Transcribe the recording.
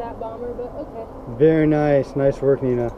that bomber, but okay. Very nice. Nice work, Nina.